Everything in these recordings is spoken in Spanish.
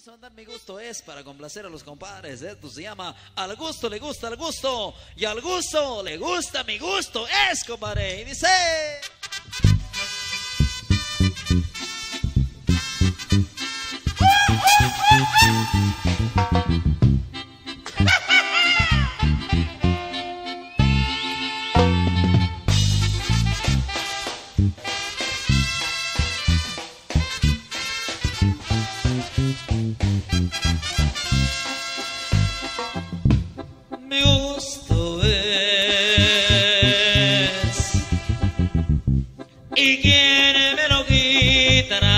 Vamos a mandar mi gusto es para complacer a los compadres. Esto se llama Al gusto le gusta al gusto. Y al gusto le gusta mi gusto es, compadre. Y dice. Quién me lo quitará.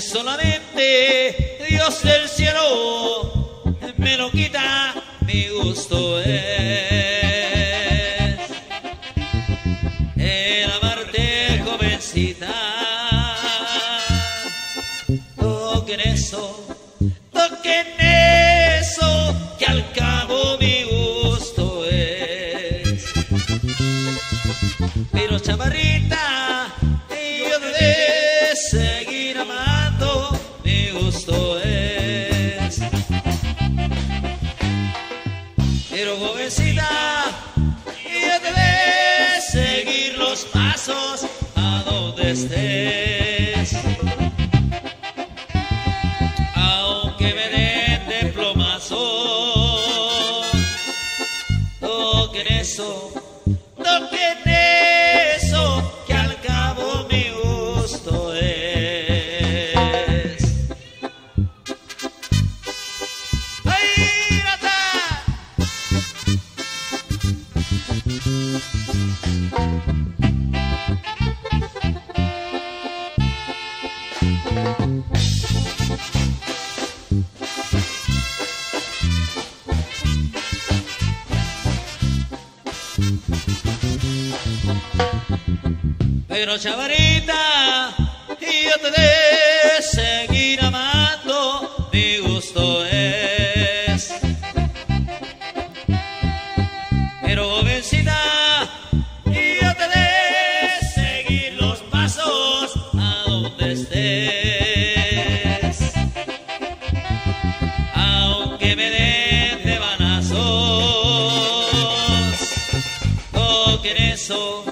Solamente Dios del cielo me lo quita. Mi gusto es el amarte jovencita. Toquen eso, toquen eso, Pero chavarrita, yo de seguir amando, mi gusto es. Pero jovencita, yo te de seguir los pasos a donde estés. Aunque me den de plomazo, toquen eso, Pero chavarita, yo te de seguir amando, mi gusto es. Pero jovencita, yo te de seguir los pasos a donde estés. Aunque me den de banazos, toquen eso